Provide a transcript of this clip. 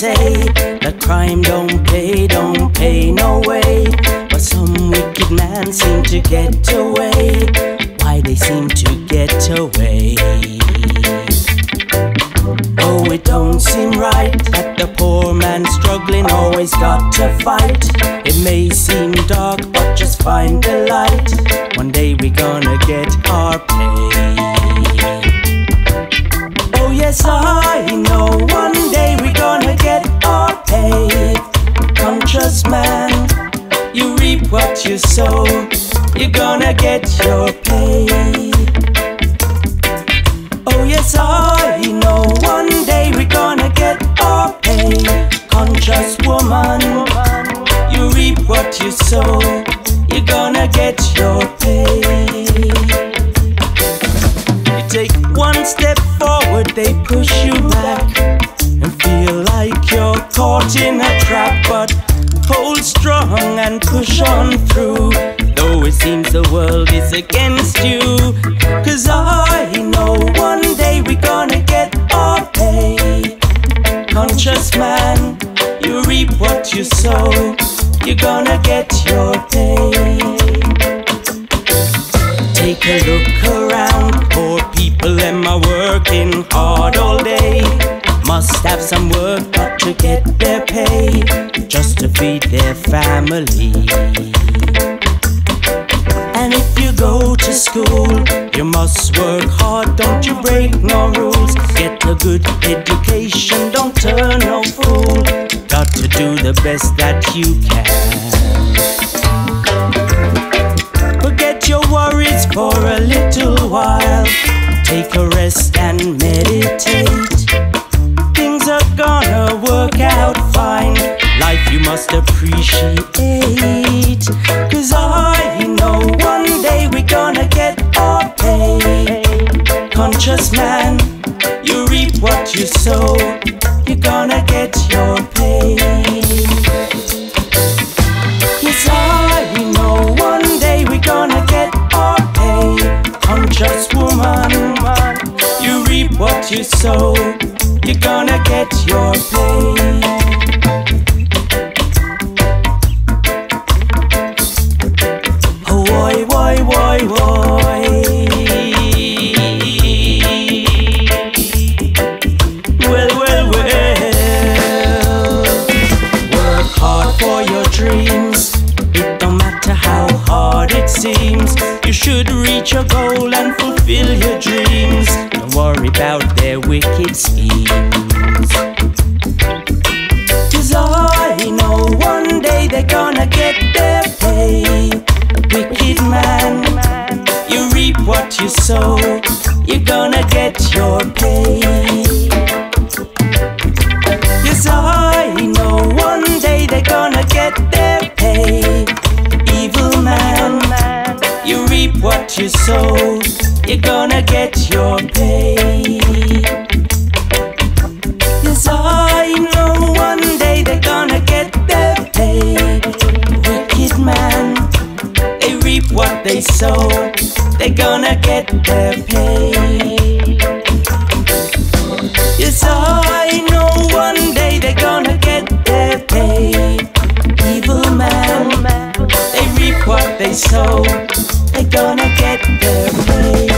say that crime don't pay, don't pay no way. But some wicked man seem to get away. Why they seem to get away? Oh, it don't seem right that the poor man struggling always got to fight. It may seem dark, but just find the light. One day we're gonna get our Conscious man, you reap what you sow, you're gonna get your pay. Oh, yes, I know one day we're gonna get our pay. Conscious woman, you reap what you sow, you're gonna get your pay. You take one step forward, they push you back, and feel like you're caught in a trap, but hold strong and push on through. Though it seems the world is against you, cause I know one day we're gonna get our pay. Conscious man, you reap what you sow, you're gonna get your pay. Take a look around, poor people them are working hard all day. Must have some work, got to get their pay, just to feed their family. And if you go to school, you must work hard, don't you break no rules. Get a good education, don't turn no fool. Got to do the best that you can. Forget your worries for a little while. Take a rest out fine. Life you must appreciate. Cause I know one day we're gonna get our pay. Conscious man, you reap what you sow. You're gonna get your pay. Yes, I know one day we're gonna get our pay. Conscious woman, you reap what you sow. You're gonna get your pay. Reach your goal and fulfill your dreams. Don't worry about their wicked schemes. Cause I know one day they're gonna get their pay. Wicked man, you reap what you sow. You're gonna get your pay. Sow. You're gonna get your pay. Yes, I know one day they're gonna get their pay. Wicked man, they reap what they sow. They're gonna get their pay. They sow. They're gonna get their pay.